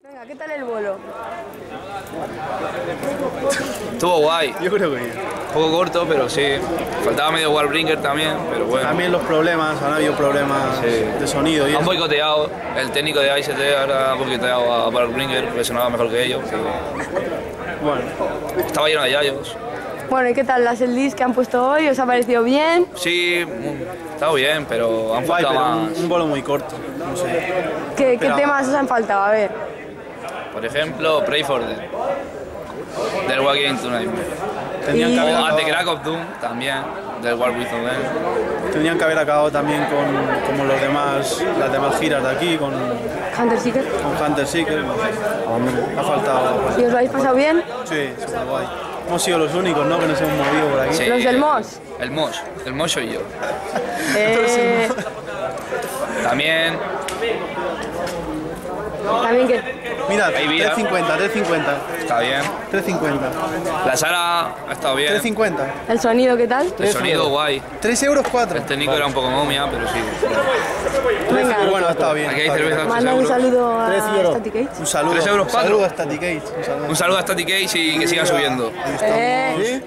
Venga, ¿qué tal el bolo? Estuvo guay, Yo creo que bien. un poco corto, pero sí. Faltaba medio Wallbringer también, pero bueno. También los problemas, han habido problemas Sí. de sonido y Han eso. boicoteado, el técnico de ICT ahora ha boicoteado a Wallbringer porque sonaba mejor que ellos. que Bueno, Estaba lleno de yayos. Bueno, ¿y qué tal las LDs que han puesto hoy? ¿Os ha parecido bien? Sí, estaba bien, pero han guay, faltado pero un, más. un bolo muy corto. No sé. ¿Qué, qué temas os han faltado? A ver. Por ejemplo, Pray for Them, del Walking Tonight. Tendrían Y- que, haber O At the Crack of Doom, también, del War With Them. tendrían que haber acabado también con como los demás, las demás giras de aquí, con, Hunter Seeker. con Hunter Seeker. Ha faltado. ¿Y os lo habéis pasado bien? Sí, súper guay. Hemos sido los únicos, ¿no? Que nos hemos movido por aquí. Sí. Los del MOS. El Mosh, el Mosh soy yo. Eh, También, también que... Mira, Ahí mira. 350, 350, está bien. 350. La sala ha estado bien. 350. ¿El sonido qué tal? El sonido guay. 3 euros 4. El técnico era un poco momia, pero sí. Venga. Bueno, ha estado bien. Aquí hay cerveza. Manda un saludo a Static Age. Un saludo. Tres euros un cuatro. saludo a Static Age. Un saludo. Un saludo a Static Ace y que sigan subiendo. Ahí estamos. Eh.